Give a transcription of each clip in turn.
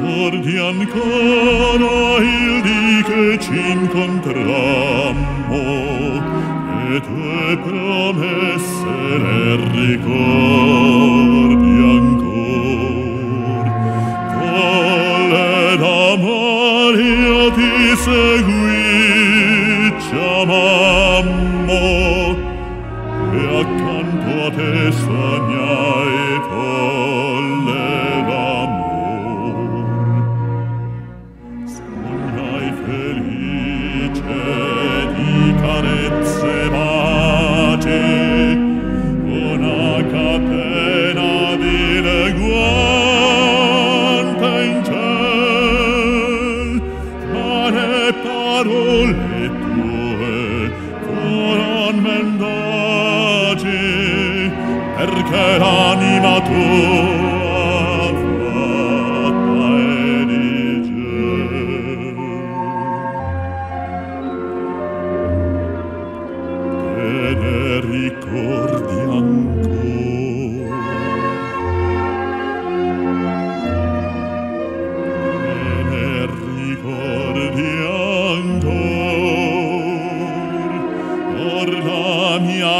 ricordi ancora il dì che ci incontrammo e tue promesse le ricordi ancor. Colle d'amore io ti segui ci amammo e accanto a te sognai folle andace perché l'anima tua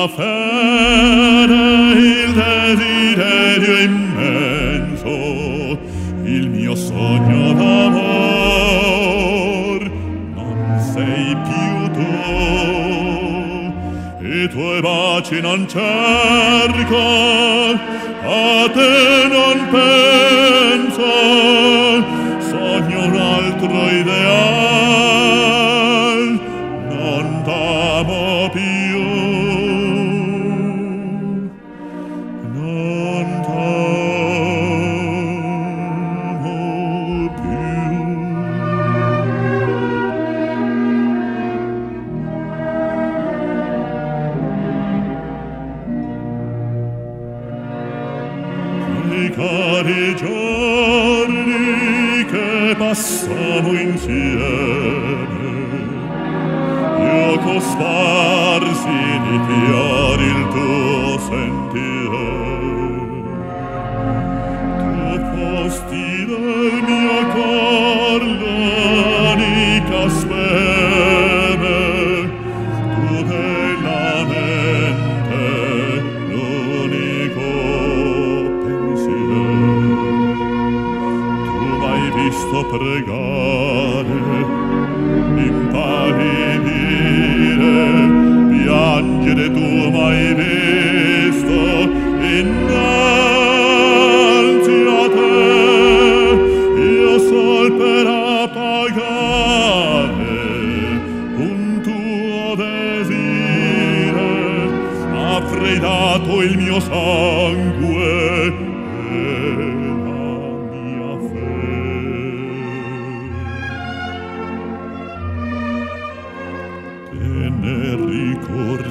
fede il desiderio immenso il mio sogno d'amor. Non sei più tu i tuoi baci non cerco a te non penso. Sogno un altro ideale. vari giorni che passamo insieme, io cosparsi di fiori pregare, impallidire, piangere tu mai visto innanzi a te, io sol per appagare un tuo desire, ha fredato il mio sangue, e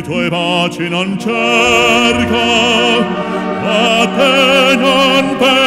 di tuoi baci non cerca, a te non pensa.